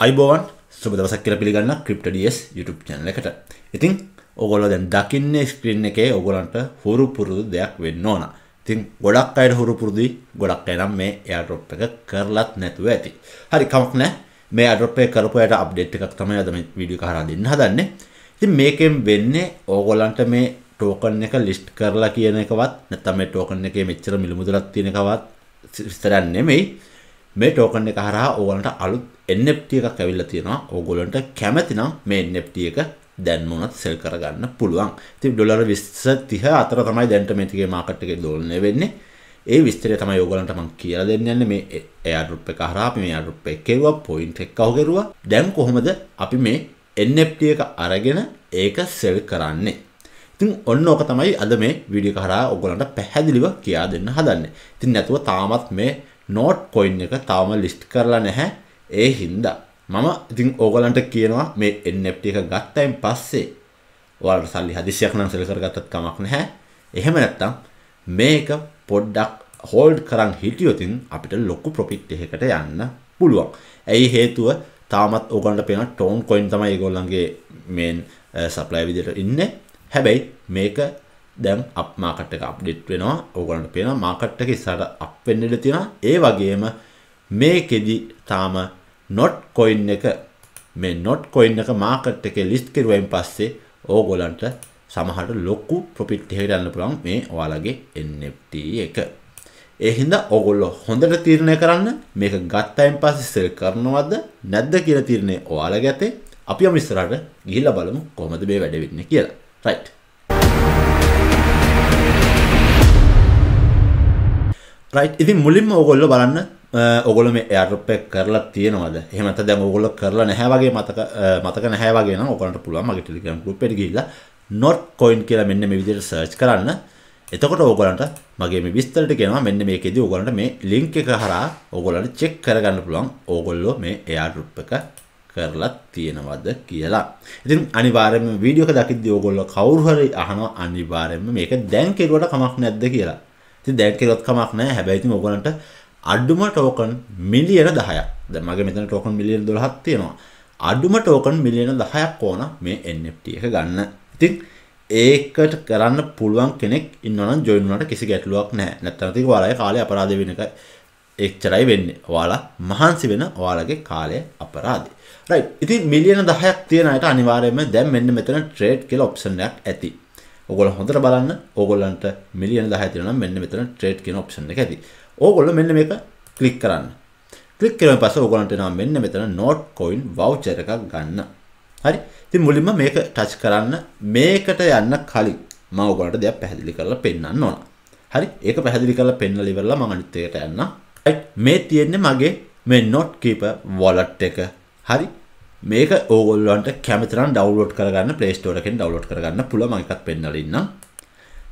අයිබෝවන් සුබ දවසක් කියලා පිළිගන්න ක්‍රිප්ටඩියස් YouTube channel එකට. ඉතින් ඔයගොල්ලෝ දැන් දකින්නේ ස්ක්‍රීන් එකේ ඔයගොල්ලන්ට හුරු පුරුදු දෙයක් වෙන්න ඕන. ඉතින් ගොඩක් අයට හුරු පුරුදුයි ගොඩක් අය නම් මේ airdrop එක කරලත් නැතුව ඇති. හරි කමක් නැහැ. මේ airdrop එක කරපු අයට අප්ඩේට් එකක් තමයි අද මේ වීඩියෝ එක හරහා දෙන්න හදන්නේ. ඉතින් මේකෙන් වෙන්නේ ඕගොල්ලන්ට මේ ටෝකන් එක ලිස්ට් කරලා කියන එකවත් නැත්නම් මේ ටෝකන් එකේ මෙච්චර මිල මුදලක් තියෙන එකවත් විස්තරයක් නෙමෙයි. මේ ටෝකන් එක හරහා ඕගොල්ලන්ට අලුත් NFT එකක් ඇවිල්ලා තියෙනවා. ඕගොල්ලන්ට කැමති නම් මේ NFT එක දැන් උනත් සෙල් කරගන්න පුළුවන්. ඉතින් ඩොලර් 20 30 අතර තමයි දැන්ට මේ ටිකේ මාකට් එකේ දෝලනය වෙන්නේ. ඒ විස්තරය තමයි ඕගොල්ලන්ට මම කියලා දෙන්න යන්නේ මේ airdrop එක හරහා අපි මේ airdrop එක කෙරුවා point එක කව කෙරුවා. දැන් කොහොමද අපි මේ NFT එක අරගෙන ඒක සෙල් කරන්නේ? ඉතින් ඔන්න ඕක තමයි අද මේ වීඩියෝ එක හරහා ඔයගොල්ලන්ට පැහැදිලිව කියා දෙන්න හදන්නේ. ඉතින් නැතුව තාමත් මේ නෝට් කොයින් එක තාම ලිස්ට් කරලා නැහැ. ඒ හින්දා මම ඉතින් ඕගලන්ට කියනවා මේ NFT එක ගත්තයින් පස්සේ ඔයාලට සල්ලි හදිසියක් නම් සෙල් කරගත්තත් කමක් නැහැ. එහෙම නැත්නම් මේක පොඩ්ඩක් හෝල්ඩ් කරන් හිටියොතින් අපිට ලොකු ප්‍රොෆිට් එකකට යන්න පුළුවන්. ඇයි හේතුව තාමත් ඕගලන්ට පේන ටෝන් කොයින් තමයි ඒගොල්ලන්ගේ මේන් සප්ලයි විදිහට ඉන්නේ. හැබැයි මේක දැන් අප් මාකට් එක අප්ඩේට් වෙනවා. ඕගලන්ට පේනවා මාකට් එක ඉස්සරහට අප් වෙන්න ඉඩ තියෙනවා. ඒ වගේම මේකෙදි තාම නොට් කොයින් එක මේ නොට් කොයින් එක මාකට් එකේ ලිස්ට් කරුවයින් පස්සේ ඕගොල්ලන්ට සමහරට ලොකු ප්‍රොෆිට් එකකට යන්න පුළුවන් මේ ඔයාලගේ NFT එක. ඒ හින්දා ඕගොල්ලෝ හොඳට තීරණය කරන්න මේක ගත්තයින් පස්සේ සෙල් කරනවද නැද්ද කියලා තීරණය ඔයාලගේ අතේ. අපි යමු ඉස්සරහට ගිහිල්ලා බලමු කොහොමද මේ වැඩ වෙන්නේ කියලා. රයිට්. රයිට් ඉතින් මුලින්ම ඕගොල්ලෝ බලන්න ඔගොල්ලෝ මේ එයාර්ඩ්‍රොප් එක කරලා තියෙනවද? එහෙම නැත්නම් දැන් ඔයගොල්ලෝ කරලා නැහැ වගේ මතක මතක නැහැ වගේ නම් ඔයගොල්ලන්ට පුළුවන් මගේ Telegram group එකට ගිහිල්ලා not coin කියලා මෙන්න මේ විදිහට search කරන්න. එතකොට ඕගොල්ලන්ට මගේ මේ විස්තරට කියනවා මෙන්න මේකෙදි ඕගොල්ලන්ට මේ link එක හරහා ඕගොල්ලන්ට check කරගන්න පුළුවන් ඕගොල්ලෝ මේ airdrop එක කරලා තියෙනවද කියලා. ඉතින් අනිවාර්යයෙන්ම වීඩියෝ එක දකිද්දී ඕගොල්ලෝ කවුරු හරි අහනවා අනිවාර්යයෙන්ම මේක දැන් කෙරුවට කමක් නැද්ද කියලා. ඉතින් දැන් කෙරුවත් කමක් නැහැ. හැබැයි ඉතින් ඕගොල්ලන්ට අඩුම ටෝකන් මිලියන 10ක්. දැන් මගේ මෙතන ටෝකන් මිලියන 12ක් තියෙනවා. අඩුම ටෝකන් මිලියන 10ක් ඕන මේ NFT එක ගන්න. ඉතින් ඒකට කරන්න පුළුවන් කෙනෙක් ඉන්නවනම් ජොයින් වුණාට කිසි ගැටලුවක් නැහැ. නැත්නම් ඉතින් ඔයාලගේ කාලේ අපරාධ වෙන එක එච්චරයි වෙන්නේ. ඔයාලා මහන්සි වෙන ඔයාලගේ කාලය අපරාධයි. රයිට්. ඉතින් මිලියන 10ක් තියෙන අයට අනිවාර්යයෙන්ම දැන් මෙන්න මෙතන ට්‍රේඩ් කියලා ඔප්ෂන් එකක් ඇති. ඔයගොල්ලෝ හොඳට බලන්න. ඕගොල්ලන්ට මිලියන 10 තියෙනවා නම් මෙන්න මෙතන ට්‍රේඩ් කියන ඔප්ෂන් එක ඇති. ඕගොල්ලෝ මෙන්න මේක ක්ලික් කරන්න. ක්ලික් කරුවන් පස්සේ ඕගොල්ලන්ට එනවා මෙන්න මෙතන note coin voucher එකක් ගන්න. හරි. ඉතින් මුලින්ම මේක ටච් කරන්න මේකට යන්න කලින් මම ඕගොල්ලන්ට දෙයක් පැහැදිලි කරලා පෙන්නන්න ඕන. හරි. ඒක පැහැදිලි කරලා පෙන්නලා ඉවරලා මම අනිත් එකට යන්න. right. මේ තියෙන්නේ මගේ මේ note keeper wallet එක. හරි. මේක ඕගොල්ලන්ට කැමති නම් ඩවුන්ලෝඩ් කරගන්න Play Store එකෙන් ඩවුන්ලෝඩ් කරගන්න පුළුවන් මම එකක් පෙන්නලා ඉන්නම්.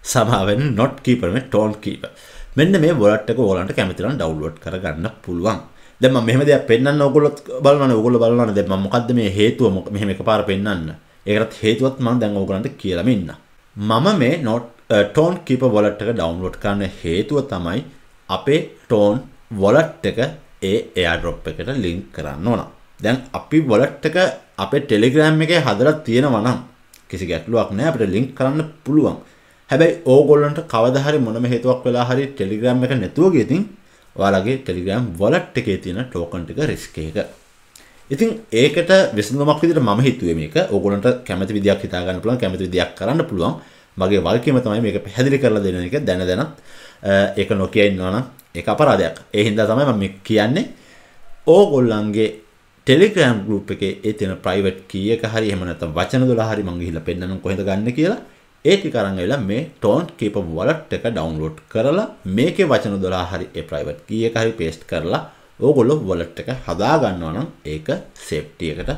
සමාවෙන් not keeper මේ tone keeper. මෙන්න මේ වොලට් එක ඕගලන්ට කැමති නම් ඩවුන්ලෝඩ් කරගන්න පුළුවන්. දැන් මම මෙහෙම දෙයක් පෙන්වන්න ඕගොල්ලොත් බලනවානේ ඕගොල්ලෝ බලනවානේ දැන් මම මොකද්ද මේ හේතුව මෙහෙම එකපාර පෙන්වන්න. ඒකටත් හේතුවත් මම දැන් ඕගලන්ට කියලාම ඉන්න. මම මේ note eh, tone keeper wallet එක ඩවුන්ලෝඩ් කරන්න හේතුව තමයි අපේ tone wallet එක ඒ airdrop එකට link කරන්න ඕන. දැන් අපි wallet එක අපේ Telegram එකේ හදලා තියෙනවා නම් කිසි ගැටලුවක් නැහැ අපිට link කරන්න පුළුවන්. හැබැයි ඕගොල්ලන්ට කවදා හරි මොනම හේතුවක් වෙලා හරි Telegram එක නැතුව ගියතින් ඔයාලගේ Telegram wallet එකේ තියෙන token ටික risk එක. ඉතින් ඒකට විසඳුමක් විදිහට මම හිතුවේ මේක ඕගොල්ලන්ට කැමති විදියක් හිතා ගන්න පුළුවන් කැමති විදියක් කරන්න පුළුවන්. මගේ වල්කීම තමයි මේක පැහැදිලි කරලා දෙන එක දැන දැනත් ඒක නොකිය ඉන්නවා නම් ඒක අපරාධයක්. ඒ හින්දා තමයි මම කියන්නේ ඕගොල්ලන්ගේ Telegram group එකේ ඒ තියෙන private key එක හරි එහෙම නැත්නම් වචන 12 හරි මම ගිහිල්ලා පෙන්නනම් කොහෙද ගන්න කියලා ඒ ටික අරන් ඇවිල්ලා මේ ටෝන්ට් කීපර් wallet එක ඩවුන්ලෝඩ් කරලා මේකේ වචන 12 හරි ඒ private key එක හරි paste කරලා ඕගොල්ලෝ wallet එක හදා ගන්නවා නම් ඒක safety එකට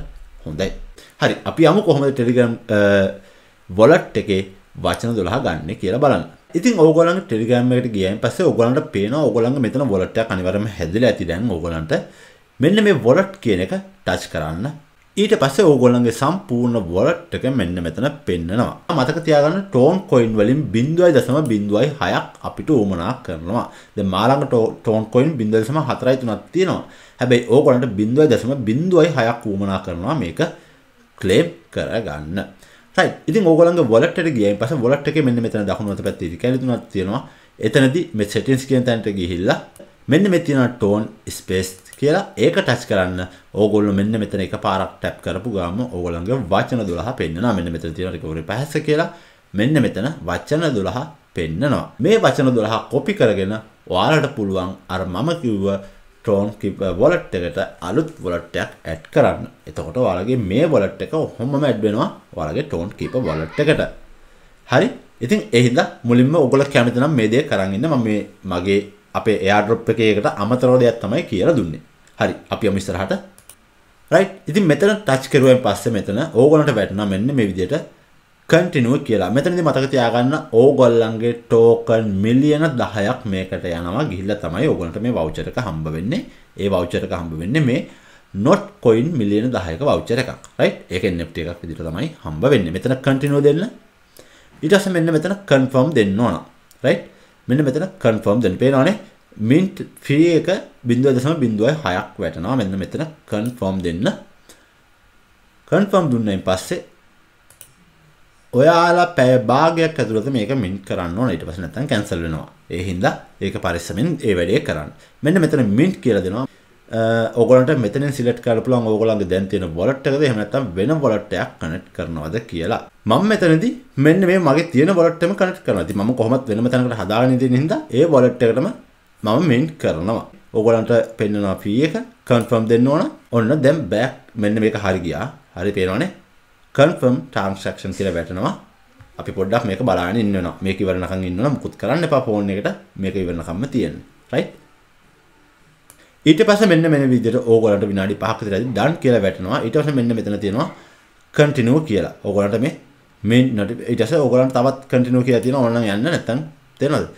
හොඳයි. හරි අපි යමු කොහොමද Telegram wallet එකේ වචන 12 ගන්න කියලා බලන්න. ඉතින් ඕගොල්ලන්ගේ Telegram එකට ගියයින් පස්සේ ඕගොල්ලන්ට පේනවා ඕගොල්ලන්ගේ මෙතන wallet එකක් අනිවාර්යයෙන්ම හැදිලා ඇති දැන් ඕගොල්ලන්ට මෙන්න මේ wallet කියන එක ටච් කරන්න. ඊට පස්සේ ඕගොල්ලන්ගේ සම්පූර්ණ වොලට් එක මෙන්න මෙතන පෙන්නනවා. මතක තියාගන්න ටෝන් කොයින් වලින් 0.06ක් අපිට උවමනා කරනවා. දැන් මාළඟ ටෝන් කොයින් 0.43ක් තියෙනවා. හැබැයි ඕගොල්ලන්ට 0.06ක් උවමනා කරනවා මේක ක්ලේම් කරගන්න. රයිට්. ඉතින් ඕගොල්ලන්ගේ වොලට් එකට ගියයින් පස්සේ වොලට් එකේ මෙන්න මෙතන දකුණු අත පැත්තේ ඉරි කැලි තුනක් තියෙනවා. එතනදී මේ settings කියන තැනට ගිහිල්ලා මෙන්න මෙතන තියෙන tone space කියලා ඒක ටච් කරන්න ඕගොල්ලෝ මෙන්න මෙතන එකපාරක් ටැප් කරපු ගාම ඕගොල්ලන්ගේ වචන 12 පෙන්නනවා මෙන්න මෙතන තියෙන recovery pass කියලා මෙන්න මෙතන වචන 12 පෙන්නනවා මේ වචන 12 කොපි කරගෙන ඔයාලට පුළුවන් අර මම කිව්ව ටෝන් කිප වොලට් එකට අලුත් වොලට් එකක් ඇඩ් කරන්න. එතකොට ඔයාලගේ මේ වොලට් එක ඔහොමම ඇඩ් වෙනවා ඔයාලගේ ටෝන් කීප වොලට් එකට. හරි? ඉතින් ඒ හින්දා මුලින්ම ඔයගොල්ලෝ කැමති නම් මේ දේ කරන් ඉන්න මම මේ මගේ අපේ එයාඩ්‍රොප් එකේකට අමතරව දෙයක් තමයි කියලා දුන්නේ. හරි අපි යමු ඉස්සරහට. රයිට් ඉතින් මෙතන ටච් කරුවෙන් පස්සේ මෙතන ඕගොල්ලන්ට වැටෙනවා මෙන්න මේ විදිහට කන්ටිනියු කියලා. මෙතනදී මතක තියාගන්න ඕගොල්ලන්ගේ ටෝකන් මිලියන 10ක් මේකට යනවා ගිහිල්ලා තමයි ඕගොල්ලන්ට මේ වවුචර් එක හම්බ වෙන්නේ. ඒ වවුචර් එක හම්බ වෙන්නේ මේ not coin මිලියන 10ක වවුචර් එකක්. රයිට්? ඒක NFT එකක් විදිහට තමයි හම්බ වෙන්නේ. මෙතන කන්ටිනියු දෙන්න. ඊට පස්සේ මෙන්න මෙතන confirm දෙන්න ඕන. රයිට්? මෙන්න මෙතන confirm දෙන්න. පේනවනේ? Mint fee එක 0.06ක් වැටෙනවා. මෙන්න මෙතන confirm දෙන්න. confirm දුන්නායින් පස්සේ ඔයාලා පැය භාගයක් ඇතුළත මේක mint කරන්න ඕන. ඊට පස්සේ නැත්තම් cancel වෙනවා. ඒ හින්දා ඒක පරිස්සමෙන් ඒ වැඩේ කරන්න. මෙන්න මෙතන mint කියලා දෙනවා. ඕගොල්ලන්ට මෙතනින් සිලෙක්ට් කරලා පුළුවන් ඕගොල්ලන්ගේ දැන් තියෙන wallet එකද එහෙම නැත්නම් වෙන wallet එකක් කනෙක්ට් කරනවද කියලා. මම මෙතනදී මෙන්න මේ මගේ තියෙන wallet එකම කනෙක්ට් කරනවා. ඉතින් මම කොහොමත් වෙනම තැනකට හදාගෙන ඉඳින හින්දා ඒ wallet එකටම මම mint කරනවා. ඕගොල්ලන්ට පෙන්වනවා fee එක confirm දෙන්න ඕන. ඔන්න දැන් back මෙන්න මේක හරි ගියා. හරි පේනවනේ. confirm transaction කියලා වැටෙනවා. අපි පොඩ්ඩක් මේක බලාගෙන ඉන්න වෙනවා. මේක ඉවරනකම් ඉන්න ඕන. මුකුත් කරන්න එපා ෆෝන් එකට. මේක ඉවරනකම්ම තියෙන්න. right? ඊට පස්සේ මෙන්න මෙන්න විදිහට ඕගොල්ලන්ට විනාඩි 5ක විතරයි done කියලා වැටෙනවා. ඊට පස්සේ මෙන්න මෙතන තියෙනවා continue කියලා. ඕගොල්ලන්ට මේ main ඊට පස්සේ ඕගොල්ලන්ට තවත් continue කියලා තියෙනවා. ඕනනම් යන්න නැත්තම් තේරෙනවද?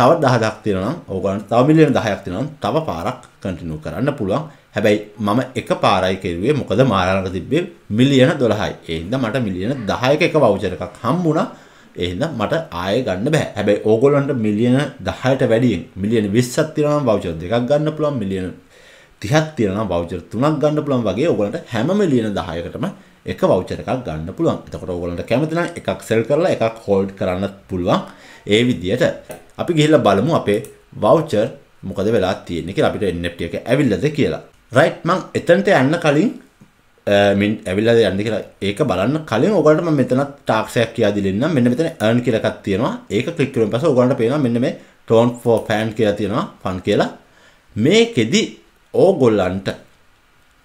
තව 10000ක් තියෙනවා නම් ඕගොල්ලන්ට තව මිලියන 10ක් තියෙනවා නම් තව පාරක් continue කරන්න පුළුවන්. හැබැයි මම එක පාරයි කෙරුවේ මොකද මාරාලක තිබ්බේ මිලියන 12යි. ඒ හින්දා මට මිලියන 10ක එක වවුචර් එකක් හම්බුණා. ඒ හින්දා මට ආයෙ ගන්න බෑ. හැබැයි ඕගොල්ලන්ට මිලියන 10ට වැඩියෙන් මිලියන 20ක් තියෙනවා නම් වවුචර් දෙකක් ගන්න පුළුවන්. මිලියන 30ක් තියෙනවා නම් වවුචර් තුනක් ගන්න පුළුවන් වගේ ඕගොල්ලන්ට හැම මිලියන 10කටම එක වවුචර් එකක් ගන්න පුළුවන්. එතකොට ඕගොල්ලන්ට කැමති නම් එකක් සෙල් කරලා එකක් හෝල්ඩ් කරන්න පුළුවන්. ඒ විදිහට අපි ගිහිල්ලා බලමු අපේ වවුචර් මොකද වෙලා තියෙන්නේ කියලා අපිට NFT එක ඇවිල්ලාද කියලා. රයිට් මං එතනට යන්න කලින් මින් ඇවිල්ලා යන්න කියලා ඒක බලන්න කලින් ඔයගලට මම මෙතන ටාක්සයක් කියලා දෙන්නම් මෙන්න මෙතන earn කියලා එකක් තියෙනවා ඒක ක්ලික් කරුවෙන් පස්සේ ඔයගලන්ට පේනවා මෙන්න මේ tone for fan කියලා තියෙනවා fun කියලා මේකෙදි ඕගොල්ලන්ට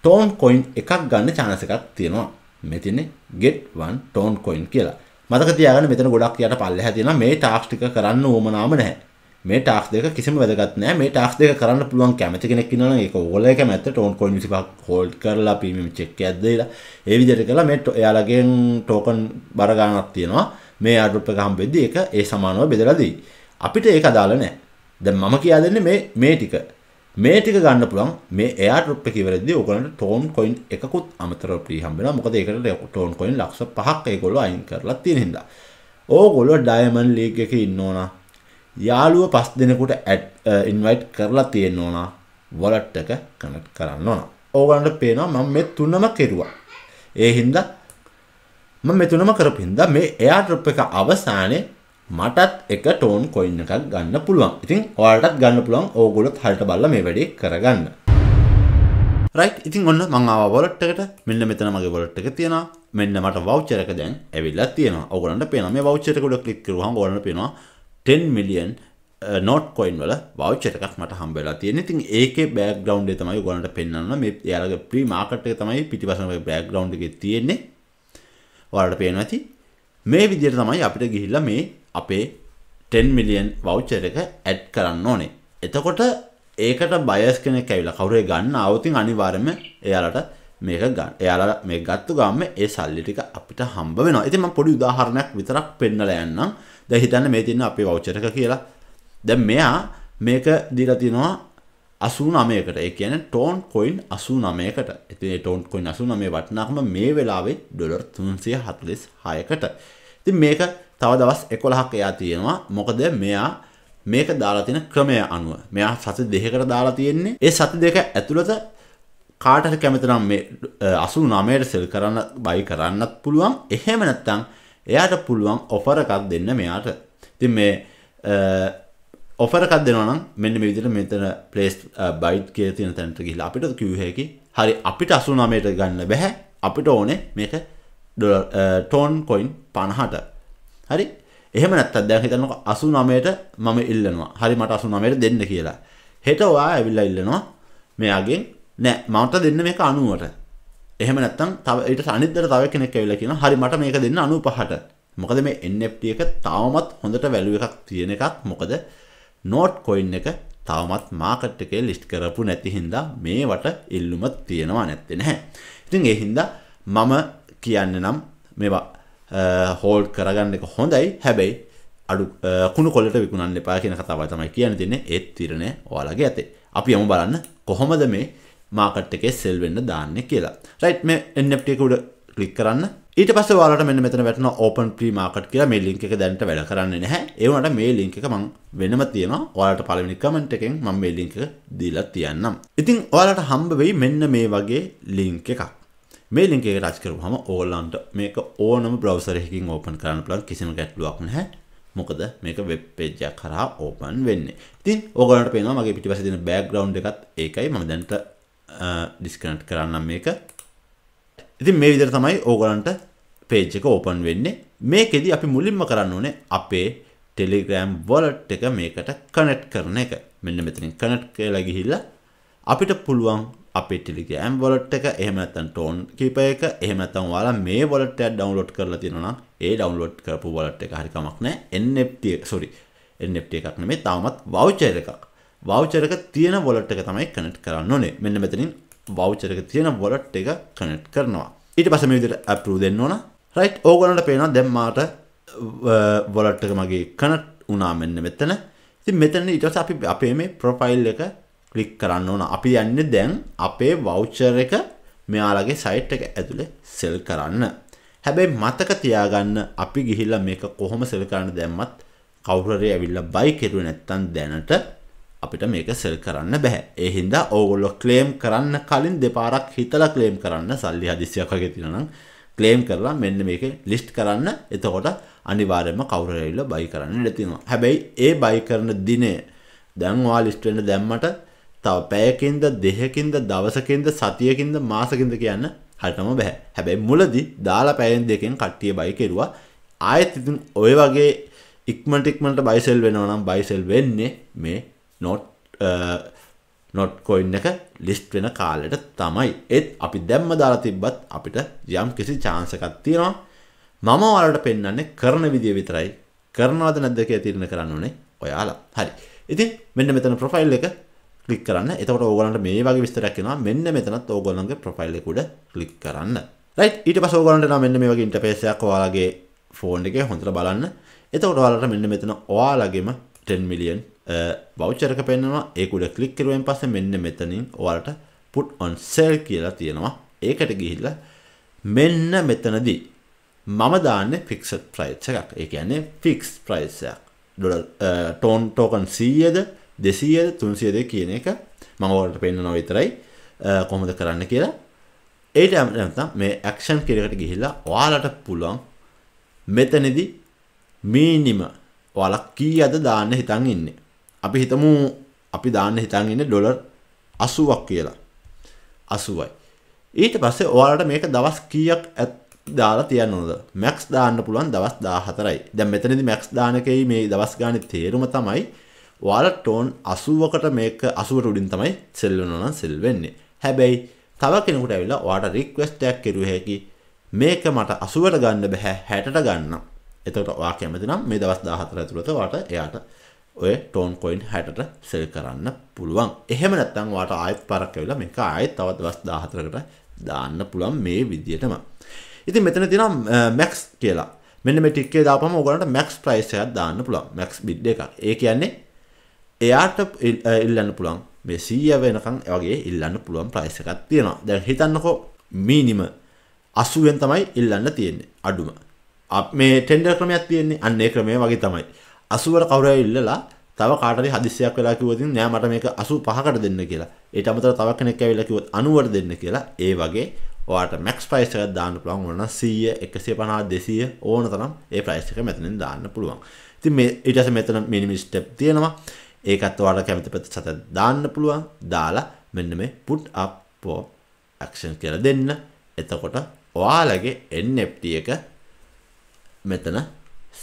tone coin එකක් ගන්න chance එකක් තියෙනවා මේ තියෙන්නේ get one tone coin කියලා. මතක තියාගන්න මෙතන ගොඩක් යට පල්ලෙහා තියෙනවා. මේ ටාස්ක් ටික කරන්න ඕමනාම නැහැ. මේ ටාක්ස් දෙක කිසිම වැදගත් නෑ මේ ටාක්ස් දෙක කරන්න පුළුවන් කැමති කෙනෙක් ඉන්නවා නම් ඒක ඕගොල්ලෝ කැමැත්ත. ටෝන් කොයින් 25ක් හෝල්ඩ් කරලා ප්‍රීමියම් චෙක් එකක් දීලා ඒ විදිහට කළා මේ එයාලගෙන් ටෝකන් බර ගණනක් තියෙනවා. මේ airdrop එක හම්බෙද්දි ඒක ඒ සමානව බෙදලා දෙයි. අපිට ඒක අදාළ නෑ දැන් මම කියා දෙන්නේ මේ මේ ටික. මේ ටික ගන්න පුළුවන්. මේ airdrop එක ඉවරදී ඔයගොල්ලන්ට ටෝන් කොයින් එකකුත් අමතරව ප්‍රී හම්බ වෙනවා මොකද ඒකට ටෝන් කොයින් ලක්ෂ 5ක් ඒගොල්ලෝ අයින් කරලා තියෙන හින්දා. ඕගොල්ලෝ ඩයමන්ඩ් ලීග් එකේ ඉන්න ඕන. යාළුව පස් දෙනෙකුට ඉන්වයිට් uh, කරලා තියෙන්න ඕන. වොලට් එක කනට් කරන්න ඕන. ඕගලන්ට පේනවා මම මේ තුනම කෙරුවා. ඒ හින්දා මම මේ තුනම කරපු හින්දා මේ එයාඩ්‍රොප් එක අවසානයේ මටත් එක ටෝන් කොයින් එකක් ගන්න පුළුවන්. ඉතින් ඔයාලටත් ගන්න පුළුවන් ඕගොල්ලොත් හරියට බලලා මේ වැඩේ කරගන්න. රයිට් ඉතින් ඔන්න මං ආවා වොලට් එකට. මෙන්න මෙතන මගේ වොලට් එක තියෙනවා. මෙන්න මට වවුචර් එක දැන් ඇවිල්ලා තියෙනවා. ඕගලන්ට පේනවා. මේ වවුචර් එක උඩ ක්ලික් කරුවාම ඕගලන්ට පේනවා 10 මිලියන් නෝට් කොයින් වල වවුචර් එකක් මට හම්බ වෙලා තියෙන. ඉතින් ඒකේ බෑග්ග්‍රවුන්ඩ් එක තමයි ඔයගොල්ලන්ට පෙන්වන්න මේ එයාලගේ ප්‍රී මාකට් එක තමයි පිටිපස්සම බෑග්ග්‍රවුන්ඩ් එකේ තියෙන්නේ. ඔයාලට පේනවා ඇති. මේ විදිහට තමයි අපිට ගිහිල්ලා මේ අපේ 10 මිලියන් වවුචර් එක ඇඩ් කරන්න ඕනේ. එතකොට ඒකට බයස් කෙනෙක් ඇවිල්ලා කවුරු ගන්න ආවොතින් අනිවාර්යයෙන්ම එයාලට මේක ගන්න. එයාලා මේ ගත්තු ගාම ඒ සල්ලි ටික අපිට හම්බ වෙනවා. ඉතින් මම පොඩි උදාහරණයක් විතරක් පෙන්නලා යන්නම්. දැන් හිතන්න මේ තියෙන අපේ වවුචර් එක කියලා. දැන් මෙයා මේක දීලා තිනවා 89කට ඒ කියන්නේ ටෝන් කොයින් 89කට. ඉතින් ඒ ටෝන් කොයින් 89 වටිනාකම මේ වෙලාවේ ඩොලර් 346කට. ඉතින් මේක තව දවස් 11ක් එයා තියෙනවා. මොකද මෙයා මේක දාලා තියෙන ක්‍රමය අනුව. මෙයා සති දෙකකට දාලා තියෙන්නේ. ඒ සති දෙක ඇතුළත කාට හරි කැමති නම් මේ 89ට සෙල් කරන්න බයි කරන්නත් පුළුවන්. එහෙම නැත්නම් එයාට පුළුවන් ඔෆර් එකක් දෙන්න මෙයාට. ඉතින් මේ ඔෆර් එකක් දෙනවා නම් මෙන්න මේ විදිහට මෙතන ප්ලේස් බයිට් කියලා තියෙන තැනට ගිහිල්ලා අපිට කිව්ව හැකි හරි අපිට 89ට ගන්න බෑ අපිට ඕනේ මේක ඩොලර් ටෝන් කොයින් 50ට හරි? එහෙම නැත්තම් දැන් හිතන්නකො 89ට මම ඉල්ලනවා. හරි මට 89ට දෙන්න කියලා. හෙට ඔයා ඇවිල්ලා ඉල්ලනවා මෙයාගෙන් නෑ මට දෙන්න මේක 90ට එහෙම නැත්තම් තව ඊට අනිද්දට තව කෙනෙක් ඇවිල්ලා කියනවා හරි මට මේක දෙන්න 95ට මොකද මේ NFT එක තාමත් හොඳට වැලියු එකක් තියෙන එකක්. මොකද නෝට් කොයින් එක තවමත් මාකට් එකේ ලිස්ට් කරපු නැති හින්දා මේවට ඉල්ලුම තියෙනවා නැත්තේ නැහැ. ඉතින් ඒ හින්දා මම කියන්න නම් මේවා Uh, හෝල්ඩ් කරගන්න එක හොඳයි හැබැයි අඩු uh, කුණු කොලට විකුණන්න එපා කියන කතාවයි තමයි කියන්න තියෙන්නේ ඒත් තීරණය ඔයාලගේ ඇතේ. අපි යමු බලන්න කොහොමද මේ මාකට් එකේ සෙල් වෙන්න දාන්නේ කියලා. රයිට් මේ NFT එක උඩ ක්ලික් කරන්න ඊට පස්සේ ඔයාලට මෙන්න මෙතන වැටෙනවා open pre market කියලා මේ link එක දැනට වැඩ කරන්නේ නැහැ. ඒ වුණාට මේ link එක මම වෙනම තියනවා. ඔයාලට පළවෙනි comment එකෙන් මම මේ link එක දීලා තියන්නම්. ඉතින් ඔයාලට හම්බ වෙයි මෙන්න මේ වගේ link එකක්. මේ link එක ටච් කරපුවම ඕගොල්ලන්ට මේක ඕනම browser එකකින් open කරන්න පුළුවන් කිසිම ගැටලුවක් නැහැ. මොකද මේක වෙබ් පේජ් එකක් කරා ඕපන් වෙන්නේ. ඉතින් ඕගොල්ලන්ට පේනවා මගේ පිටිපස්සේ තියෙන බෑග්ග්‍රවුන්ඩ් එකත් ඒකයි මම දැනට ඩිස්කනෙක්ට් කරන්නම් මේක. ඉතින් මේ විදිහට තමයි ඕගලන්ට පේජ් එක ඕපන් වෙන්නේ. මේකෙදි අපි මුලින්ම කරන්න ඕනේ අපේ Telegram wallet එක මේකට කනෙක්ට් කරන එක. මෙන්න මෙතනින් කනෙක්ට් කරලා ගිහිල්ලා අපිට පුළුවන් අපේ Telegram wallet එක එහෙම නැත්නම් Tone Keeper එක එහෙම නැත්නම් ඔයාලා මේ wallet එක download කරලා තියෙනවා නම් ඒ download කරපු wallet එක හරි කමක් නැහැ. NFT sorry NFT එකක් නෙමෙයි තාමත් voucher එකක්. voucher එක තියෙන wallet එක තමයි කනෙක්ට් කරන්න ඕනේ. මෙන්න මෙතනින් වෞචර් එක තියෙන wallet එක කනෙක්ට් කරනවා. ඊට පස්සේ මේ විදිහට approve දෙන්න ඕන. right ඕගොල්ලන්ට පේනවා දැන් මාට wallet එක මගේ කනෙක්ට් වුණා මෙන්න මෙතන. ඉතින් මෙතන ඊට පස්සේ අපි අපේ මේ profile එක ක්ලික් කරන්න ඕන. අපි යන්නේ දැන් අපේ voucher එක මෙයාලගේ site එක ඇතුලේ sell කරන්න. හැබැයි මතක තියාගන්න අපි ගිහිල්ලා මේක කොහොම sell කරන්න දැම්මත් කවුරු හරි ඇවිල්ලා buy කෙරුවේ නැත්තම් දැනට අපිට මේක සෙල් කරන්න බැහැ. ඒ හින්දා ඕගොල්ලෝ ක්ලේම් කරන්න කලින් දෙපාරක් හිතලා ක්ලේම් කරන්න සල්ලි හදිසියක් වගේ තියෙනවා නම් ක්ලේම් කරලා මෙන්න මේක ලිස්ට් කරන්න. එතකොට අනිවාර්යයෙන්ම කවුරු හරි ඇවිල්ලා බයි කරන්න ඉඩ තියෙනවා. හැබැයි ඒ බයි කරන දිනේ දැන් ඔයා ලිස්ට් වෙන්න දැම්මට තව පැයකින්ද දෙකකින්ද දවසකින්ද සතියකින්ද මාසකින්ද කියන්න හරියටම බෑ. හැබැයි මුලදී දාලා පැයෙන් දෙකෙන් කට්ටිය බයි කෙරුවා. ආයෙත් ඉතින් ඔය වගේ ඉක්මනට ඉක්මනට බයිසෙල් වෙනවා නම් බයිසෙල් වෙන්නේ මේ නොට් නොට් කොයින් එක ලිස්ට් වෙන කාලෙට තමයි. ඒත් අපි දැම්ම දාලා තිබ්බත් අපිට යම් කිසි chance එකක් තියෙනවා. මම ඔයාලට පෙන්වන්නේ කරන විදිය විතරයි. කරනවද නැද්ද කියලා තීරණය කරන්න ඕනේ ඔයාලා. හරි. ඉතින් මෙන්න මෙතන ප්‍රොෆයිල් එක ක්ලික් කරන්න. එතකොට ඕගොල්ලන්ට මේ වගේ විස්තරයක් එනවා. මෙන්න මෙතනත් ඕගොල්ලන්ගේ ප්‍රොෆයිල් එක උඩ ක්ලික් කරන්න. රයිට් ඊට පස්සේ ඕගොල්ලන්ට නම් මෙන්න මේ වගේ ඉන්ටර්ෆේස් එකක්. ඔයාලගේ ෆෝන් එකේ හොඳට බලන්න. එතකොට ඔයාලට මෙන්න මෙතන ඔයාලගේම 10 මිලියන් වෞචර් එක පෙන්වනවා. ඒක උඩ ක්ලික් කරුවෙන් පස්සේ මෙන්න මෙතනින් ඔයාලට put on sale කියලා තියෙනවා. ඒකට ගිහිල්ලා මෙන්න මෙතනදී මම දාන්නේ fixed price එකක්. ඒ කියන්නේ fixed price එකක්. ඩොලර් ටෝන් ටෝකන් 100ද 200ද 300ද කියන එක මම ඔයාලට පෙන්වනවා විතරයි කොහොමද කරන්න කියලා ඒට නැත්නම් මේ ඇක්ෂන් කියලකට ගිහිල්ලා ඔයාලට පුළුවන් මෙතනදී මීනිම ඔයාලා කීයද දාන්න හිතන් ඉන්නේ අපි හිතමු අපි දාන්න හිතන් ඉන්නේ ඩොලර් 80ක් කියලා. 80යි. ඊට පස්සේ ඔයාලට මේක දවස් කීයක් දාලා තියන්න ඕනද? මැක්ස් දාන්න පුළුවන් දවස් 14යි. දැන් මෙතනදී මැක්ස් දාන එකේ මේ දවස් ගානේ තේරුම තමයි ඔයාලා ටෝන් 80කට මේක 80ට උඩින් තමයි සෙල් වෙනවා නම් සෙල් වෙන්නේ. හැබැයි තව කෙනෙකුට ඇවිල්ලා ඔයාලට රික්වෙස්ට් එකක් කරුවේ හැකි මේක මට 80ට ගන්න බෑ 60ට ගන්න. එතකොට ඔයා කැමති නම් මේ දවස් 14 ඇතුළත ඔයාට එයාට ඔය ටෝන් කොයින් 60ට සෙල් කරන්න පුළුවන්. එහෙම නැත්නම් ඔයාට ආයෙත් පාරක් ඇවිල්ලා මේක ආයෙත් තව දවස් 14කට දාන්න පුළුවන් මේ විදියටම. ඉතින් මෙතන තියෙනවා මැක්ස් කියලා. මෙන්න මේ ටික් එකේ දාපම ඔයගලන්ට මැක්ස් ප්‍රයිස් එකක් දාන්න පුළුවන්. මැක්ස් බිඩ් එකක්. ඒ කියන්නේ එයාට ඉල්ලන්න පුළුවන් මේ 100 වෙනකන් වගේ ඉල්ලන්න පුළුවන් ප්‍රයිස් එකක් තියෙනවා. දැන් හිතන්නකෝ මීනිම 80න් තමයි ඉල්ලන්න තියෙන්නේ අඩුම. මේ ටෙන්ඩර් ක්‍රමයක් තියෙන්නේ අන්න ඒ ක්‍රමය වගේ තමයි. 80ට කවුරු හරි ඉල්ලලා තව කාට හරි හදිස්සියක් වෙලා කිව්වොත් නෑ මට මේක 85කට දෙන්න කියලා. ඊට අමතරව තව කෙනෙක් ඇවිල්ලා කිව්වොත් 90ට දෙන්න කියලා. ඒ වගේ ඔයාට මැක්ස් ප්‍රයිස් එකක් දාන්න පුළුවන් ඕන නම් 100 150 200 ඕන තරම් ඒ ප්‍රයිස් එක මෙතනින් දාන්න පුළුවන්. ඉතින් මේ ඊට පස්සේ මෙතන මිනිමම් ස්ටෙප් තියෙනවා. ඒකත් ඔයාලට කැමති ප්‍රතිශත දාන්න පුළුවන්. දාලා මෙන්න මේ put up for action කියලා දෙන්න. එතකොට ඔයාලගේ NFT එක මෙතන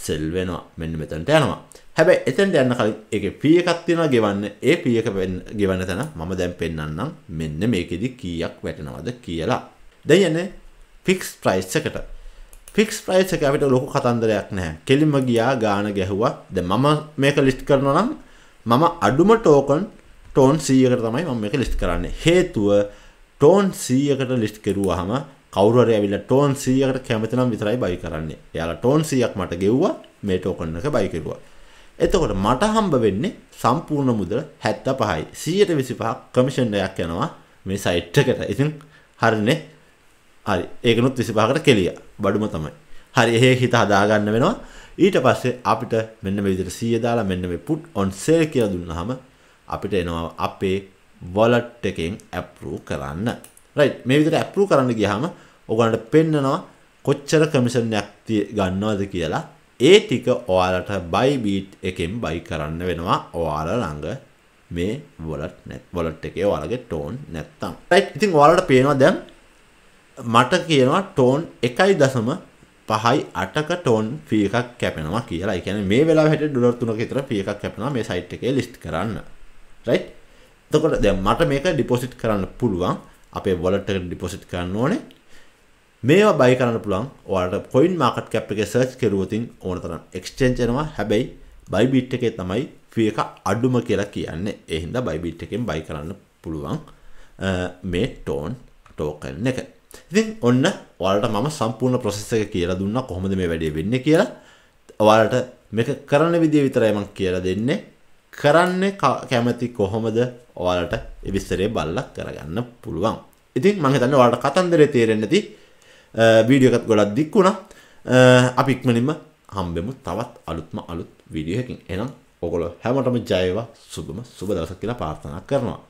සෙල් වෙනවා. මෙන්න මෙතනට යනවා. හැබැයි එතෙන්ට යන්න කලින් ඒකේ P එකක් තියෙනවා ගෙවන්න. ඒ P එක ගෙවන්න තැන මම දැන් පෙන්නන්නම් මෙන්න මේකෙදි කීයක් වැටෙනවද කියලා. දැන් යන්නේ ෆික්ස් ප්‍රයිස් එකට. ෆික්ස් ප්‍රයිස් එක අපිට ලොකු කතන්දරයක් නැහැ. කෙලින්ම ගියා ගාන ගැහුවා. දැන් මම මේක ලිස්ට් කරනවා නම් මම අඩුම ටෝකන් ටෝන් 100කට තමයි මම මේක ලිස්ට් කරන්නේ. හේතුව ටෝන් 100කට ලිස්ට් කරුවාම කවුරු හරි ඇවිල්ලා ටෝන් 100කට කැමති නම් විතරයි බයි කරන්නේ. එයාලා ටෝන් 100ක් මට ගෙව්වා මේ ටෝකන් එක බයි කරුවා. එතකොට මට හම්බ වෙන්නේ සම්පූර්ණ මුදල 75යි. 125ක් කමිෂන් එකක් යනවා මේ සයිට් එකට. ඉතින් හරිනේ. හරි. ඒකනොත් 25කට කෙලිය. බඩුම තමයි. හරි එහෙ හිත හදාගන්න වෙනවා. ඊට පස්සේ අපිට මෙන්න මේ විදිහට 100 දාලා මෙන්න මේ put on sale කියලා දුන්නාම අපිට එනවා අපේ wallet එකෙන් approve කරන්න. right මේ විදිහට approve කරන්න ගියාම ඔයගොල්ලන්ට පෙන්නනවා කොච්චර කමිෂන් එකක් ගන්නවද කියලා ඒ ටික ඔයාලට බයිබීට් එකෙන් බයි කරන්න වෙනවා ඔයාලා ළඟ මේ වොලට් නැත් වොලට් එකේ ඔයාලගේ ටෝන් නැත්තම්. රයිට් ඉතින් ඔයාලට පේනවා දැන් මට කියනවා ටෝන් 1.5යි 8ක ටෝන් ෆී එකක් කැපෙනවා කියලා. ඒ කියන්නේ මේ වෙලාවේ හැටියට ඩොලර් 3ක විතර ෆී එකක් කැපෙනවා මේ සයිට් එකේ ලිස්ට් කරන්න. රයිට්? එතකොට දැන් මට මේක ඩිපොසිට් කරන්න පුළුවන්. අපේ වොලට් එකට ඩිපොසිට් කරන්න ඕනේ. මේවා බයි කරන්න පුළුවන් ඔයාලට කොයින් මාකට් කැප් එකේ සර්ච් කරුවොතින් ඕන තරම් එක්ස්චේන්ජ් එනවා හැබැයි බයිබිට් එකේ තමයි ෆී එක අඩුම කියලා කියන්නේ ඒ හින්දා බයිබිට් එකෙන් බයි කරන්න පුළුවන් මේ ටෝන් ටෝකන් එක ඉතින් ඔන්න ඔයාලට මම සම්පූර්ණ ප්‍රොසෙස් එක කියලා දුන්නා. කොහොමද මේ වැඩේ වෙන්නේ කියලා? ඔයාලට මේක කරන විදිය විතරයි මම කියලා දෙන්නේ. කරන්නේ කැමති කොහොමද? ඔයාලට ඒ විස්තරය බලලා කරගන්න පුළුවන්. ඉතින් මම හිතන්නේ ඔයාලට කතන්දරේ තේරෙන්නේ නැති වීඩියෝ එකත් ගොඩක් දික් වුණා. අපි ඉක්මනින්ම හම්බෙමු තවත් අලුත්ම අලුත් වීඩියෝ එකකින්. එහෙනම් ඔගොල්ලෝ හැමෝටම ජය වේවා. සුබම සුබ දවසක් කියලා ප්‍රාර්ථනා කරනවා.